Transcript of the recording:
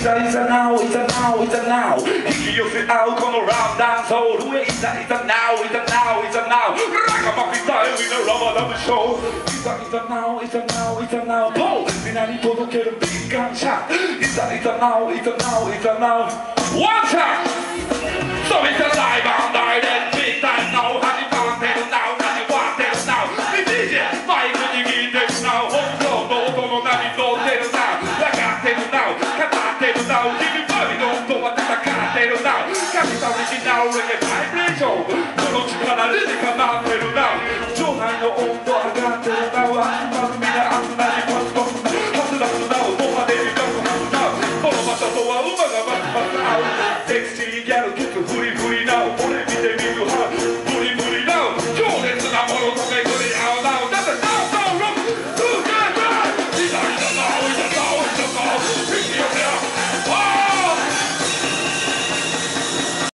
ざいざ now いざ now いざ now 引き寄せ合うこのラウンダンソウルへいざいざ now いざ now いざ now ラカマキスタイル in a ラバラブショーいざいざ now いざ now いざ now ポー皆に届けるビッグ感謝いざいざ now いざ now いざ now One time So it's a live and direct big time now 始まってる now 何割ってる now で DJ マイク握ってる now 本当の音の波乗ってる now now Everybody knows to what that I got it now Got it original reggae vibration この力ででかなってるな場内の温度上がってるなまずみんなあんなにパスパスはずらすな音派手に出すはずなこのまたとは馬がバスバス